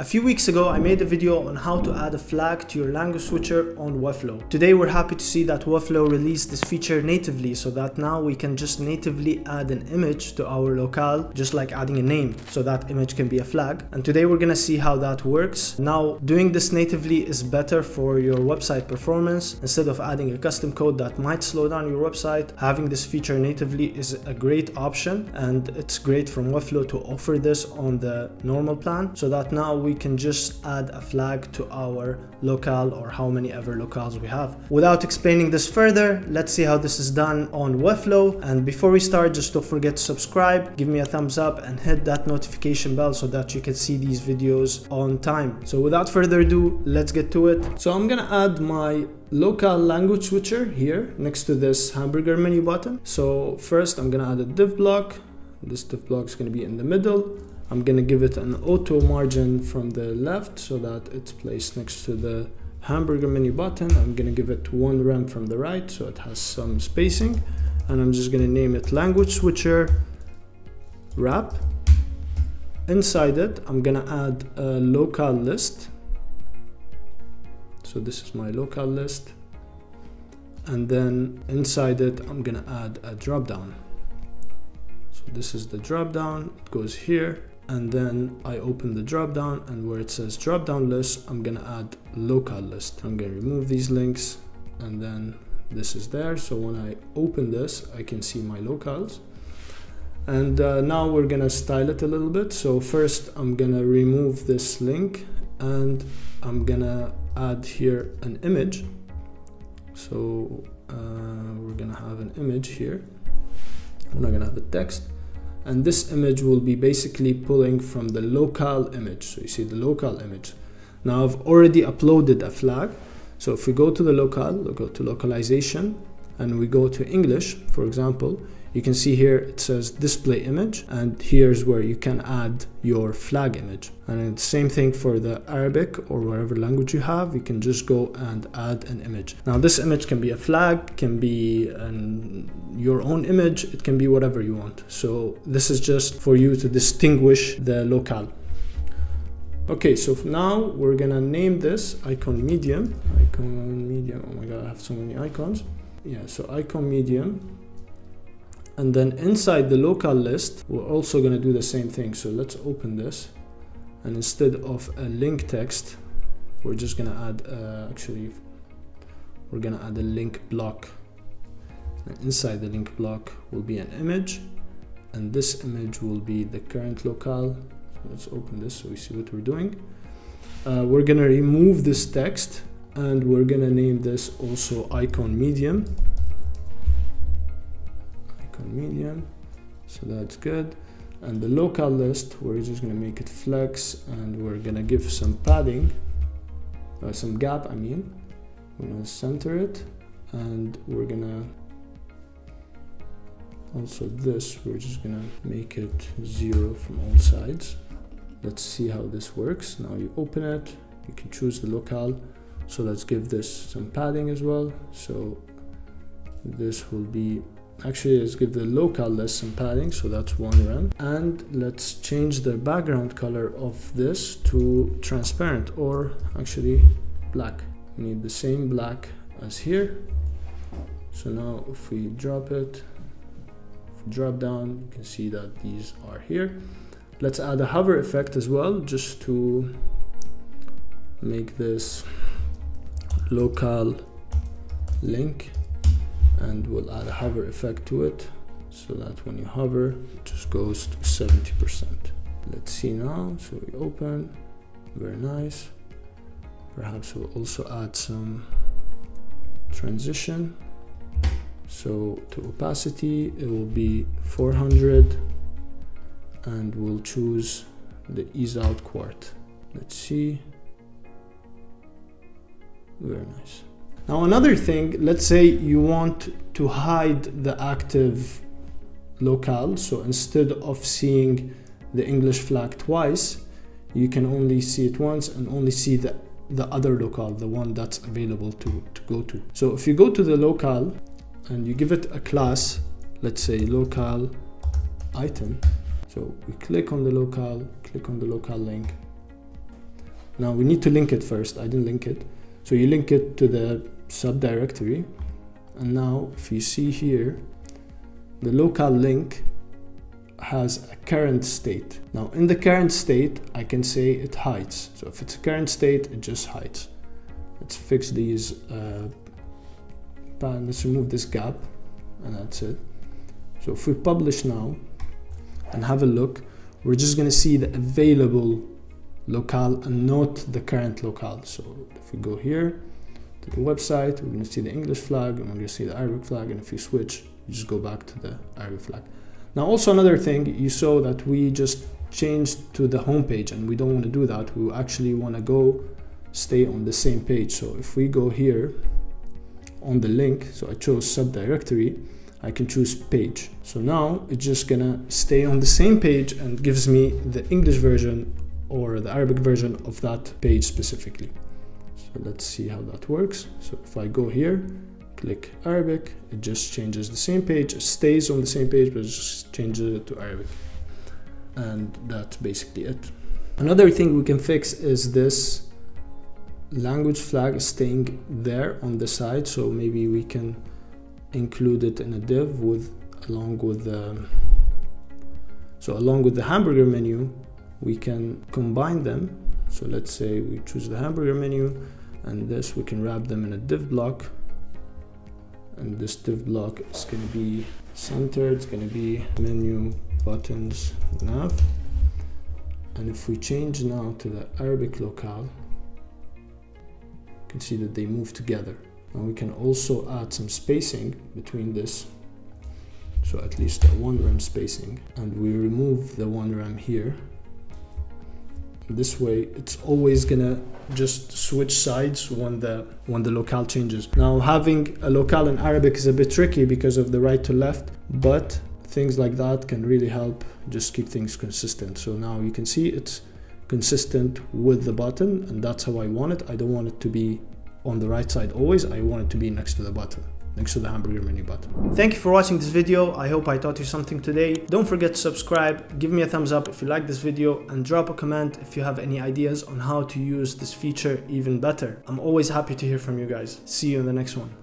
A few weeks ago, I made a video on how to add a flag to your language switcher on Webflow. Today, we're happy to see that Webflow released this feature natively so that now we can just natively add an image to our locale, just like adding a name. So that image can be a flag. And today we're gonna see how that works. Now, doing this natively is better for your website performance. Instead of adding a custom code that might slow down your website, having this feature natively is a great option. And it's great from Webflow to offer this on the normal plan so that now we we can just add a flag to our locale or how many ever locales we have. Without explaining this further, let's see how this is done on Webflow. And before we start, just don't forget to subscribe, give me a thumbs up and hit that notification bell so that you can see these videos on time. So without further ado, let's get to it. So I'm gonna add my local language switcher here next to this hamburger menu button. So first I'm gonna add a div block. This div block is gonna be in the middle. I'm gonna give it an auto margin from the left so that it's placed next to the hamburger menu button. I'm gonna give it one rem from the right so it has some spacing and I'm just gonna name it language switcher wrap. Inside it, I'm gonna add a locale list. So this is my locale list. And then inside it, I'm gonna add a drop down. So this is the drop down, it goes here and then I open the drop down and where it says drop down list I'm gonna add locale list. I'm gonna remove these links and then this is there. So when I open this I can see my locals. and uh, now we're gonna style it a little bit. So first I'm gonna remove this link and I'm gonna add here an image. So uh, we're gonna have an image here. We're not gonna have a text and this image will be basically pulling from the locale image. So you see the locale image. Now I've already uploaded a flag. So if we go to the local go to localization and we go to English for example you can see here it says display image and here's where you can add your flag image. And the same thing for the Arabic or whatever language you have you can just go and add an image. Now this image can be a flag can be an, your own image it can be whatever you want. So this is just for you to distinguish the locale. Okay so now we're gonna name this icon medium. Icon medium oh my god I have so many icons yeah so icon medium. And then inside the locale list we're also going to do the same thing. So let's open this. And instead of a link text we're just going to add uh, actually we're going to add a link block. And inside the link block will be an image. And this image will be the current locale so let's open this so we see what we're doing. Uh, we're going to remove this text and we're to name this also icon medium. Icon medium. So that's good. And the locale list we're just gonna make it flex and we're gonna give some padding uh, some gap I mean. We're gonna center it and we're gonna also this we're just gonna make it zero from all sides. Let's see how this works. Now you open it you can choose the locale so let's give this some padding as well. So this will be actually let's give the locale list some padding so that's one rem and let's change the background color of this to transparent or actually black. We need the same black as here. So now if we drop it drop down you can see that these are here. Let's add a hover effect as well just to make this locale link and we'll add a hover effect to it so that when you hover it just goes to 70% let's see now. So we open. Very nice. Perhaps we'll also add some transition. So to opacity it will be 400 and we'll choose the ease out quart. Let's see very nice now another thing, let's say you want to hide the active locale. So instead of seeing the English flag twice, you can only see it once and only see the, the other locale, the one that's available to, to go to. So if you go to the locale and you give it a class, let's say locale item. So we click on the locale, click on the locale link, Now we need to link it first. I didn't link it. So you link it to the subdirectory. And now if you see here, the locale link has a current state. Now in the current state, I can say it hides. So if it's a current state, it just hides. Let's fix these, uh, let's remove this gap and that's it. So if we publish now and have a look, we're just gonna see the available locale and not the current locale. So if we go here to the website, we're gonna see the English flag and we're gonna see the Arabic flag. And if you switch, you just go back to the Arabic flag. Now also another thing, you saw that we just changed to the home page and we don't want to do that. We actually want to go stay on the same page. So if we go here on the link, so I chose subdirectory, I can choose page. So now it's just gonna stay on the same page and gives me the English version or the Arabic version of that page specifically. So let's see how that works. So if I go here, click Arabic, it just changes the same page, it stays on the same page, but it just changes it to Arabic. And that's basically it. Another thing we can fix is this language flag staying there on the side. So maybe we can include it in a div with along with the so along with the hamburger menu we can combine them. So let's say we choose the hamburger menu and this we can wrap them in a div block. And this div block is going to be centered it's going to be menu buttons nav. And if we change now to the Arabic locale you can see that they move together. And we can also add some spacing between this. So at least a one rem spacing. And we remove the one rem here this way it's always gonna just switch sides when the when the locale changes. Now having a locale in arabic is a bit tricky because of the right to left but things like that can really help just keep things consistent. So now you can see it's consistent with the button and that's how i want it. I don't want it to be on the right side always, I want it to be next to the button next to the hamburger menu button. Thank you for watching this video. I hope I taught you something today. Don't forget to subscribe, give me a thumbs up if you like this video and drop a comment if you have any ideas on how to use this feature even better. I'm always happy to hear from you guys. See you in the next one.